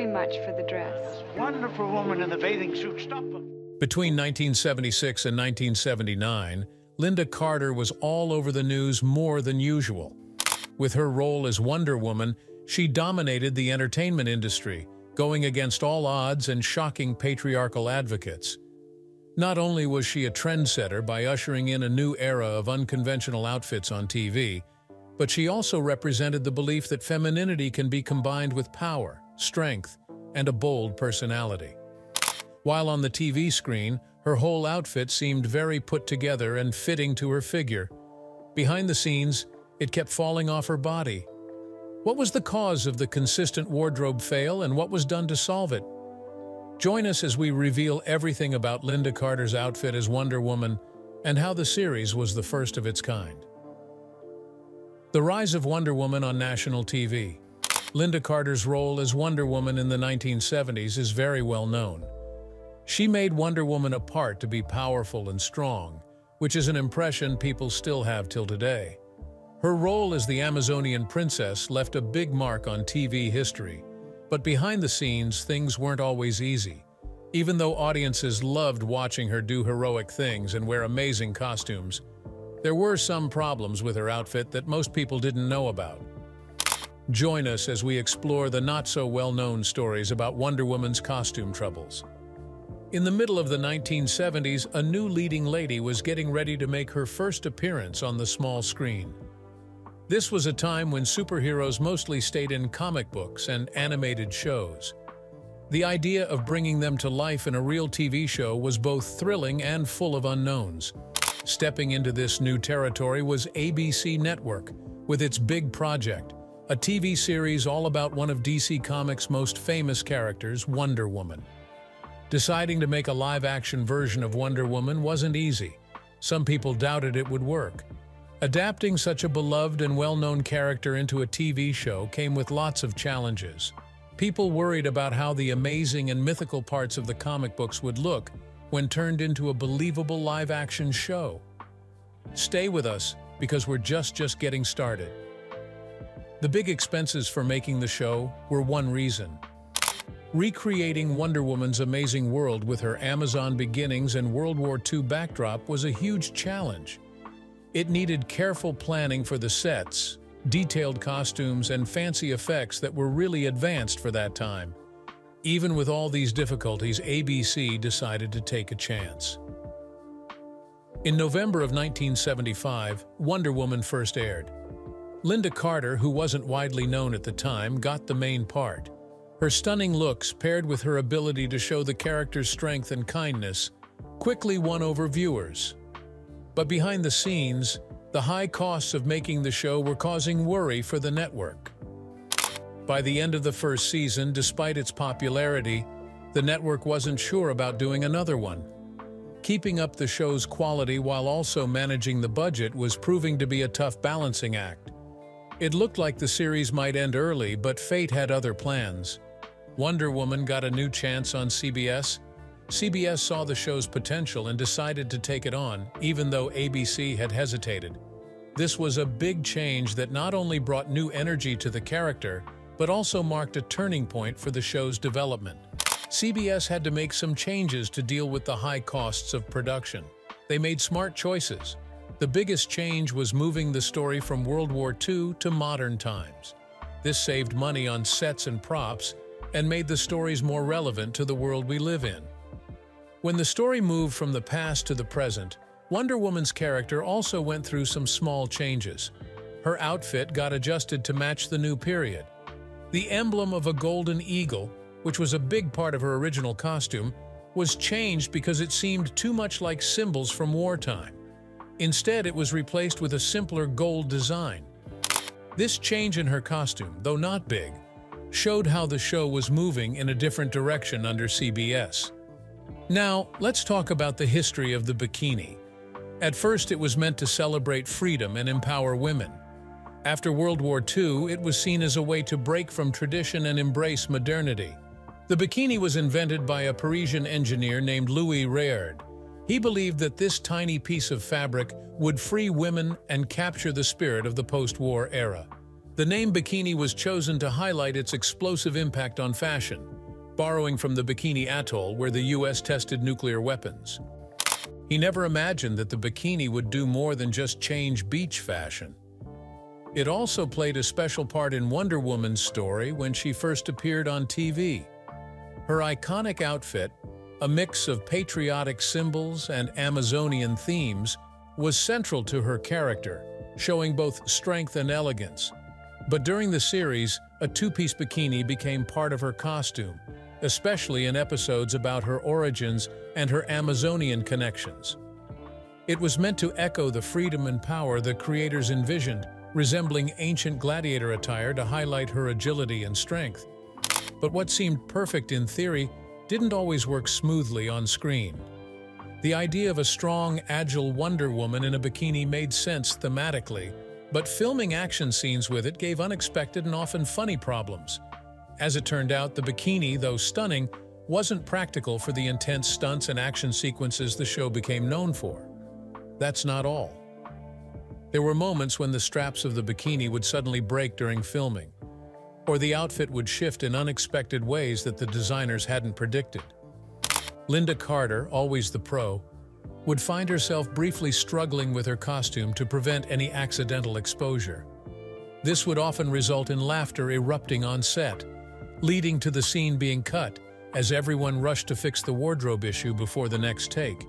very much for the dress. Wonderful woman in the bathing suit. Stop them. Between 1976 and 1979, Lynda Carter was all over the news more than usual. With her role as Wonder Woman, she dominated the entertainment industry, going against all odds and shocking patriarchal advocates. Not only was she a trendsetter by ushering in a new era of unconventional outfits on TV, but she also represented the belief that femininity can be combined with power, strength, and a bold personality. While on the TV screen, her whole outfit seemed very put together and fitting to her figure. Behind the scenes, it kept falling off her body. What was the cause of the consistent wardrobe fail and what was done to solve it? Join us as we reveal everything about Lynda Carter's outfit as Wonder Woman and how the series was the first of its kind. The rise of Wonder Woman on national TV. Lynda Carter's role as Wonder Woman in the 1970s is very well known. She made Wonder Woman a part to be powerful and strong, which is an impression people still have till today. Her role as the Amazonian princess left a big mark on TV history, but behind the scenes, things weren't always easy. Even though audiences loved watching her do heroic things and wear amazing costumes, there were some problems with her outfit that most people didn't know about. Join us as we explore the not-so-well-known stories about Wonder Woman's costume troubles. In the middle of the 1970s, a new leading lady was getting ready to make her first appearance on the small screen. This was a time when superheroes mostly stayed in comic books and animated shows. The idea of bringing them to life in a real TV show was both thrilling and full of unknowns. Stepping into this new territory was ABC Network, with its big project, a TV series all about one of DC Comics' most famous characters, Wonder Woman. Deciding to make a live-action version of Wonder Woman wasn't easy. Some people doubted it would work. Adapting such a beloved and well-known character into a TV show came with lots of challenges. People worried about how the amazing and mythical parts of the comic books would look when turned into a believable live-action show. Stay with us, because we're just just getting started. The big expenses for making the show were one reason. Recreating Wonder Woman's amazing world with her Amazon beginnings and World War II backdrop was a huge challenge. It needed careful planning for the sets, detailed costumes, and fancy effects that were really advanced for that time. Even with all these difficulties, ABC decided to take a chance. In November of 1975, Wonder Woman first aired. Lynda Carter, who wasn't widely known at the time, got the main part. Her stunning looks, paired with her ability to show the character's strength and kindness, quickly won over viewers. But behind the scenes, the high costs of making the show were causing worry for the network. By the end of the first season, despite its popularity, the network wasn't sure about doing another one. Keeping up the show's quality while also managing the budget was proving to be a tough balancing act. It looked like the series might end early, but fate had other plans. Wonder Woman got a new chance on CBS. CBS saw the show's potential and decided to take it on, even though ABC had hesitated. This was a big change that not only brought new energy to the character, but also marked a turning point for the show's development. CBS had to make some changes to deal with the high costs of production. They made smart choices. The biggest change was moving the story from World War II to modern times. This saved money on sets and props and made the stories more relevant to the world we live in. When the story moved from the past to the present, Wonder Woman's character also went through some small changes. Her outfit got adjusted to match the new period. The emblem of a golden eagle, which was a big part of her original costume, was changed because it seemed too much like symbols from wartime. Instead, it was replaced with a simpler gold design. This change in her costume, though not big, showed how the show was moving in a different direction under CBS. Now, let's talk about the history of the bikini. At first, it was meant to celebrate freedom and empower women. After World War II, it was seen as a way to break from tradition and embrace modernity. The bikini was invented by a Parisian engineer named Louis Réard. He believed that this tiny piece of fabric would free women and capture the spirit of the post-war era. The name bikini was chosen to highlight its explosive impact on fashion, borrowing from the Bikini Atoll where the US tested nuclear weapons. He never imagined that the bikini would do more than just change beach fashion. It also played a special part in Wonder Woman's story when she first appeared on TV. Her iconic outfit, a mix of patriotic symbols and Amazonian themes, was central to her character, showing both strength and elegance. But during the series, a two-piece bikini became part of her costume, especially in episodes about her origins and her Amazonian connections. It was meant to echo the freedom and power the creators envisioned, resembling ancient gladiator attire to highlight her agility and strength. But what seemed perfect in theory didn't always work smoothly on screen. The idea of a strong, agile Wonder Woman in a bikini made sense thematically, but filming action scenes with it gave unexpected and often funny problems. As it turned out, the bikini, though stunning, wasn't practical for the intense stunts and action sequences the show became known for. That's not all. There were moments when the straps of the bikini would suddenly break during filming, or the outfit would shift in unexpected ways that the designers hadn't predicted. Lynda Carter, always the pro, would find herself briefly struggling with her costume to prevent any accidental exposure. This would often result in laughter erupting on set, leading to the scene being cut as everyone rushed to fix the wardrobe issue before the next take.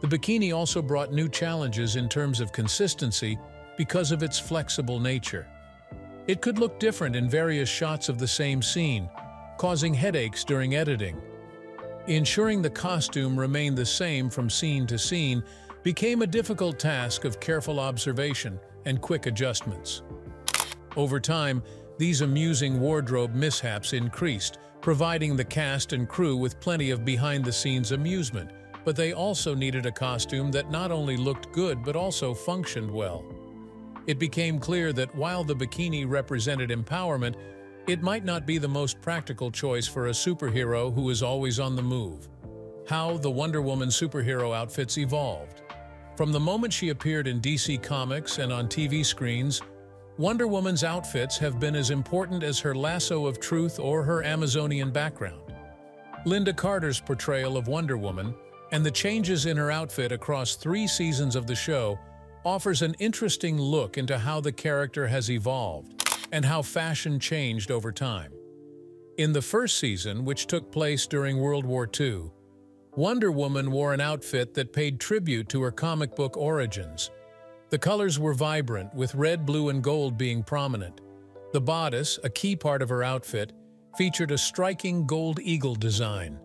The bikini also brought new challenges in terms of consistency because of its flexible nature. It could look different in various shots of the same scene, causing headaches during editing. Ensuring the costume remained the same from scene to scene became a difficult task of careful observation and quick adjustments. Over time, these amusing wardrobe mishaps increased, providing the cast and crew with plenty of behind-the-scenes amusement, but they also needed a costume that not only looked good but also functioned well. It became clear that while the bikini represented empowerment, it might not be the most practical choice for a superhero who is always on the move. How the Wonder Woman superhero outfits evolved. From the moment she appeared in DC Comics and on TV screens, Wonder Woman's outfits have been as important as her lasso of truth or her Amazonian background. Lynda Carter's portrayal of Wonder Woman and the changes in her outfit across three seasons of the show offers an interesting look into how the character has evolved and how fashion changed over time. In the first season, which took place during World War II, Wonder Woman wore an outfit that paid tribute to her comic book origins. The colors were vibrant, with red, blue, and gold being prominent. The bodice, a key part of her outfit, featured a striking gold eagle design.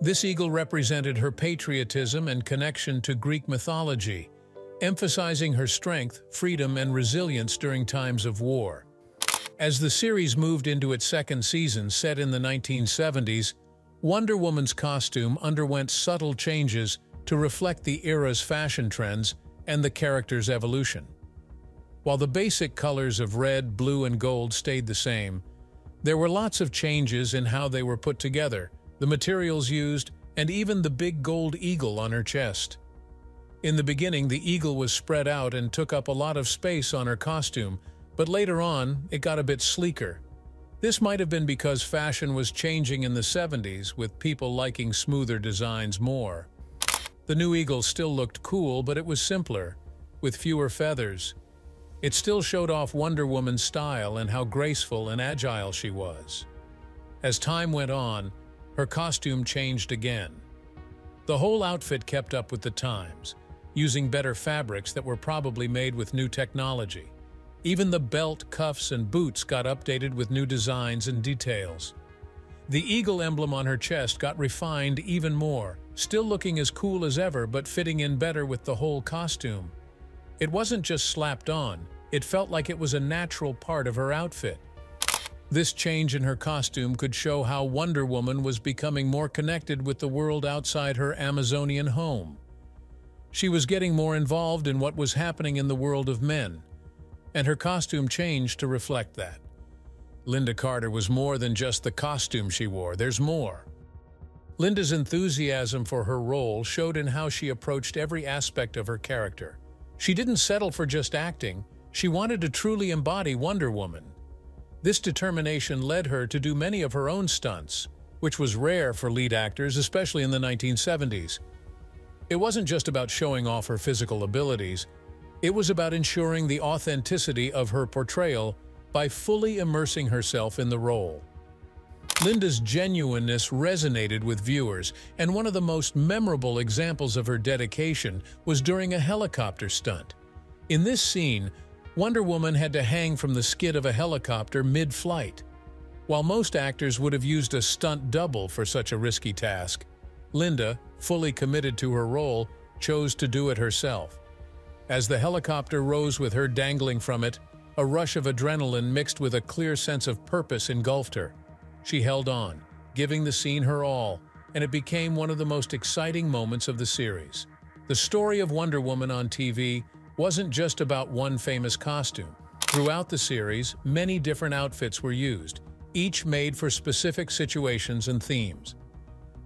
This eagle represented her patriotism and connection to Greek mythology, emphasizing her strength, freedom, and resilience during times of war. As the series moved into its second season set in the 1970s, Wonder Woman's costume underwent subtle changes to reflect the era's fashion trends and the character's evolution. While the basic colors of red, blue, and gold stayed the same, there were lots of changes in how they were put together, the materials used, and even the big gold eagle on her chest. In the beginning, the eagle was spread out and took up a lot of space on her costume, but later on, it got a bit sleeker. This might have been because fashion was changing in the 70s, with people liking smoother designs more. The new Eagle still looked cool, but it was simpler, with fewer feathers. It still showed off Wonder Woman's style and how graceful and agile she was. As time went on, her costume changed again. The whole outfit kept up with the times, using better fabrics that were probably made with new technology. Even the belt, cuffs, and boots got updated with new designs and details. The eagle emblem on her chest got refined even more, still looking as cool as ever but fitting in better with the whole costume. It wasn't just slapped on, it felt like it was a natural part of her outfit. This change in her costume could show how Wonder Woman was becoming more connected with the world outside her Amazonian home. She was getting more involved in what was happening in the world of men, and her costume changed to reflect that. Lynda Carter was more than just the costume she wore, there's more. Lynda's enthusiasm for her role showed in how she approached every aspect of her character. She didn't settle for just acting, She wanted to truly embody Wonder Woman. This determination led her to do many of her own stunts, which was rare for lead actors, especially in the 1970s. It wasn't just about showing off her physical abilities, it was about ensuring the authenticity of her portrayal by fully immersing herself in the role. Lynda's genuineness resonated with viewers, and one of the most memorable examples of her dedication was during a helicopter stunt. In this scene, Wonder Woman had to hang from the skid of a helicopter mid-flight. While most actors would have used a stunt double for such a risky task, Lynda, fully committed to her role, chose to do it herself. As the helicopter rose with her dangling from it, a rush of adrenaline mixed with a clear sense of purpose engulfed her. She held on, giving the scene her all, and it became one of the most exciting moments of the series. The story of Wonder Woman on TV wasn't just about one famous costume. Throughout the series, many different outfits were used, each made for specific situations and themes.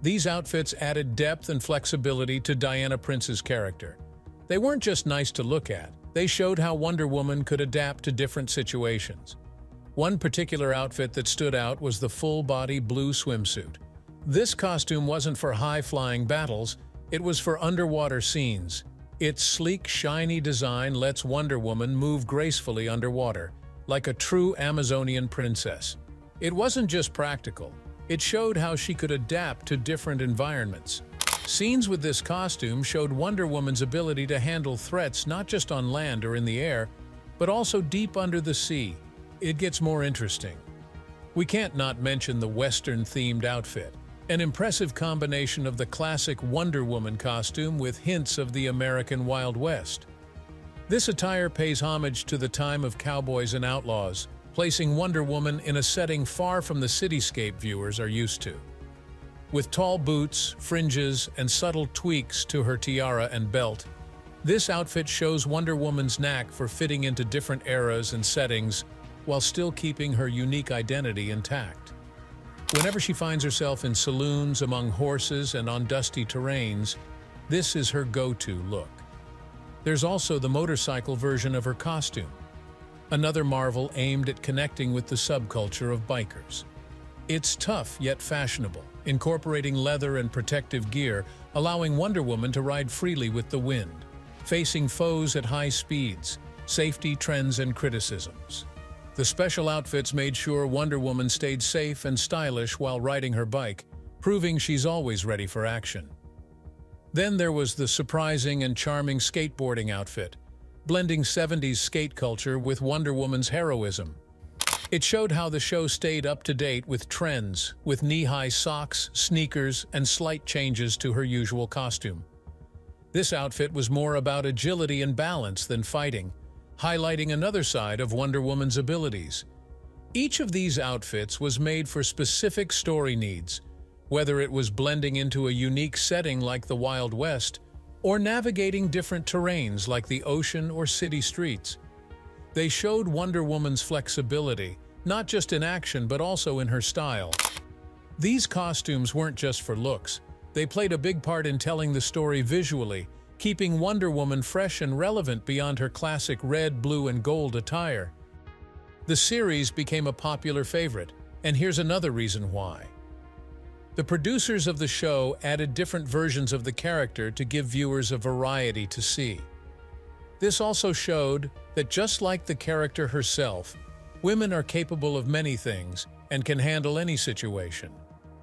These outfits added depth and flexibility to Diana Prince's character. They weren't just nice to look at, they showed how Wonder Woman could adapt to different situations. One particular outfit that stood out was the full-body blue swimsuit. This costume wasn't for high-flying battles, it was for underwater scenes. Its sleek, shiny design lets Wonder Woman move gracefully underwater, like a true Amazonian princess. It wasn't just practical, it showed how she could adapt to different environments. Scenes with this costume showed Wonder Woman's ability to handle threats not just on land or in the air, but also deep under the sea. It gets more interesting. We can't not mention the Western-themed outfit, an impressive combination of the classic Wonder Woman costume with hints of the American Wild West. This attire pays homage to the time of cowboys and outlaws, placing Wonder Woman in a setting far from the cityscape viewers are used to. With tall boots, fringes, and subtle tweaks to her tiara and belt, this outfit shows Wonder Woman's knack for fitting into different eras and settings while still keeping her unique identity intact. Whenever she finds herself in saloons, among horses, and on dusty terrains, this is her go-to look. There's also the motorcycle version of her costume, another marvel aimed at connecting with the subculture of bikers. It's tough yet fashionable, incorporating leather and protective gear, allowing Wonder Woman to ride freely with the wind, facing foes at high speeds, safety trends and criticisms. The special outfits made sure Wonder Woman stayed safe and stylish while riding her bike, proving she's always ready for action. Then there was the surprising and charming skateboarding outfit, blending 70s skate culture with Wonder Woman's heroism. It showed how the show stayed up to date with trends, with knee-high socks, sneakers, and slight changes to her usual costume. This outfit was more about agility and balance than fighting, highlighting another side of Wonder Woman's abilities. Each of these outfits was made for specific story needs, whether it was blending into a unique setting like the Wild West or navigating different terrains like the ocean or city streets. They showed Wonder Woman's flexibility, not just in action but also in her style. These costumes weren't just for looks, they played a big part in telling the story visually, keeping Wonder Woman fresh and relevant beyond her classic red, blue, and gold attire. The series became a popular favorite, and here's another reason why. The producers of the show added different versions of the character to give viewers a variety to see. This also showed that just like the character herself, women are capable of many things and can handle any situation.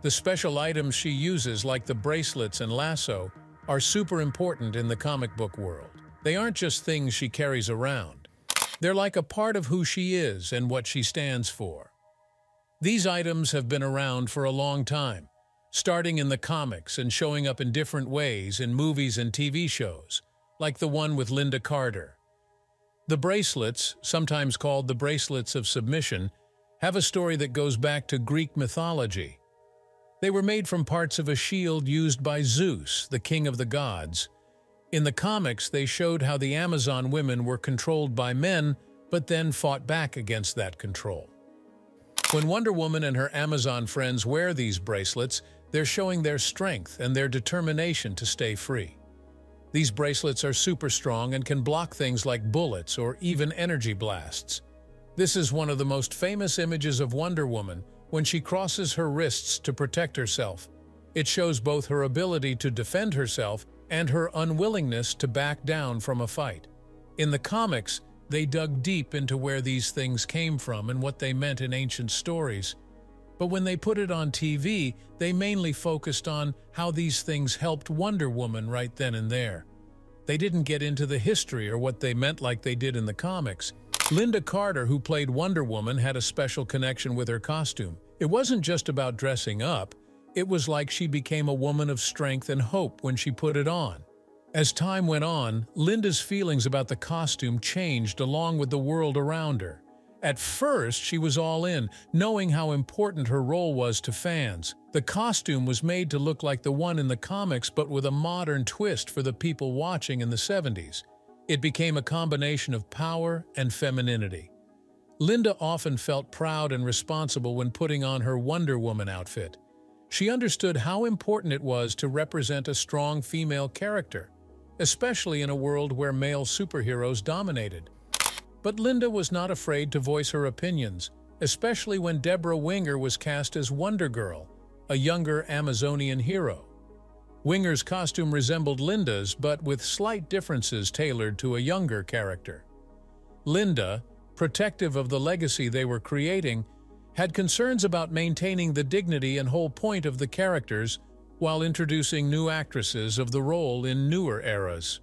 The special items she uses like the bracelets and lasso are super important in the comic book world. They aren't just things she carries around. They're like a part of who she is and what she stands for. These items have been around for a long time, starting in the comics and showing up in different ways in movies and TV shows, like the one with Lynda Carter. The bracelets, sometimes called the bracelets of submission, have a story that goes back to Greek mythology. They were made from parts of a shield used by Zeus, the king of the gods. In the comics, they showed how the Amazon women were controlled by men, but then fought back against that control. When Wonder Woman and her Amazon friends wear these bracelets, they're showing their strength and their determination to stay free. These bracelets are super strong and can block things like bullets or even energy blasts. This is one of the most famous images of Wonder Woman when she crosses her wrists to protect herself. It shows both her ability to defend herself and her unwillingness to back down from a fight. In the comics, they dug deep into where these things came from and what they meant in ancient stories. But when they put it on TV, they mainly focused on how these things helped Wonder Woman right then and there. They didn't get into the history or what they meant like they did in the comics. Lynda Carter, who played Wonder Woman, had a special connection with her costume. It wasn't just about dressing up, it was like she became a woman of strength and hope when she put it on. As time went on, Lynda's feelings about the costume changed along with the world around her. At first, she was all in, knowing how important her role was to fans. The costume was made to look like the one in the comics but with a modern twist for the people watching in the 70s. It became a combination of power and femininity. Lynda often felt proud and responsible when putting on her Wonder Woman outfit. She understood how important it was to represent a strong female character, especially in a world where male superheroes dominated. But Lynda was not afraid to voice her opinions, especially when Debra Winger was cast as Wonder Girl, a younger Amazonian hero. Winger's costume resembled Lynda's but with slight differences tailored to a younger character. Lynda, protective of the legacy they were creating, had concerns about maintaining the dignity and whole point of the characters while introducing new actresses of the role in newer eras.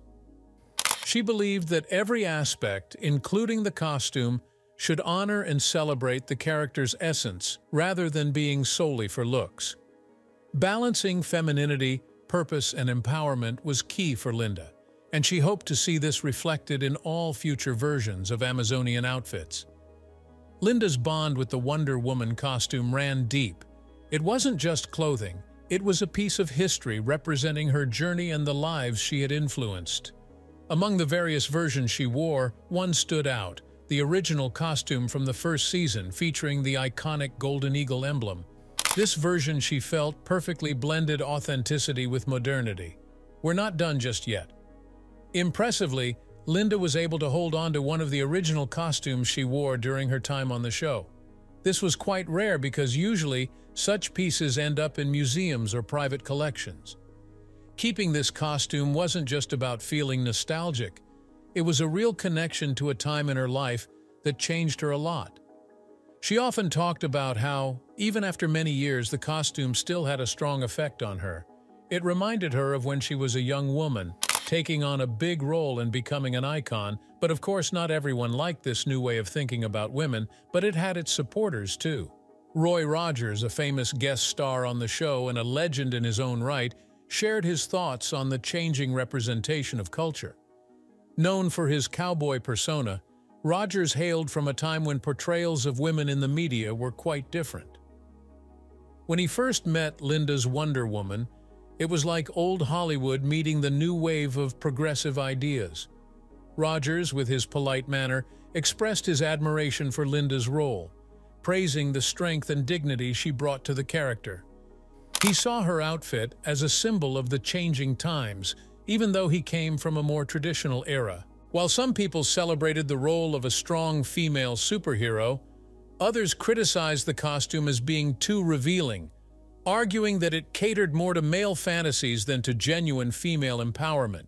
She believed that every aspect, including the costume, should honor and celebrate the character's essence rather than being solely for looks. Balancing femininity, purpose, and empowerment was key for Lynda, and she hoped to see this reflected in all future versions of Amazonian outfits. Lynda's bond with the Wonder Woman costume ran deep. It wasn't just clothing, it was a piece of history representing her journey and the lives she had influenced. Among the various versions she wore, one stood out, the original costume from the first season featuring the iconic Golden Eagle emblem. This version she felt perfectly blended authenticity with modernity. We're not done just yet. Impressively, Lynda was able to hold on to one of the original costumes she wore during her time on the show. This was quite rare because usually such pieces end up in museums or private collections. Keeping this costume wasn't just about feeling nostalgic. It was a real connection to a time in her life that changed her a lot. She often talked about how, even after many years, the costume still had a strong effect on her. It reminded her of when she was a young woman, taking on a big role and becoming an icon, but of course not everyone liked this new way of thinking about women, but it had its supporters too. Roy Rogers, a famous guest star on the show and a legend in his own right, shared his thoughts on the changing representation of culture. Known for his cowboy persona, Rogers hailed from a time when portrayals of women in the media were quite different. When he first met Lynda's Wonder Woman, it was like old Hollywood meeting the new wave of progressive ideas. Rogers, with his polite manner, expressed his admiration for Lynda's role, praising the strength and dignity she brought to the character. He saw her outfit as a symbol of the changing times, even though he came from a more traditional era. While some people celebrated the role of a strong female superhero, others criticized the costume as being too revealing, arguing that it catered more to male fantasies than to genuine female empowerment.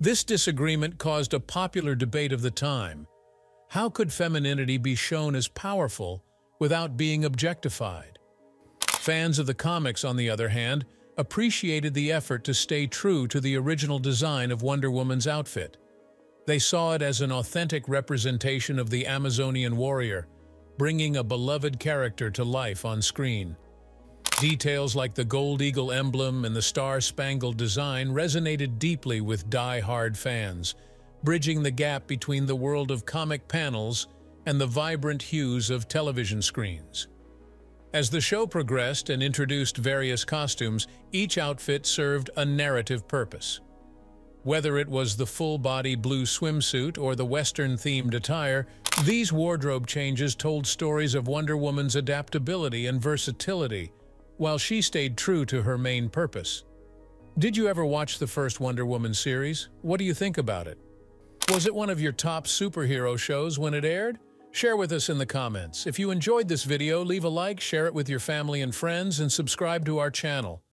This disagreement caused a popular debate of the time. How could femininity be shown as powerful without being objectified? Fans of the comics, on the other hand, appreciated the effort to stay true to the original design of Wonder Woman's outfit. They saw it as an authentic representation of the Amazonian warrior, bringing a beloved character to life on screen. Details like the Gold Eagle emblem and the Star-Spangled design resonated deeply with die-hard fans, bridging the gap between the world of comic panels and the vibrant hues of television screens. As the show progressed and introduced various costumes, each outfit served a narrative purpose. Whether it was the full-body blue swimsuit or the Western-themed attire, these wardrobe changes told stories of Wonder Woman's adaptability and versatility, while she stayed true to her main purpose. Did you ever watch the first Wonder Woman series? What do you think about it? Was it one of your top superhero shows when it aired? Share with us in the comments. If you enjoyed this video, leave a like, share it with your family and friends, and subscribe to our channel.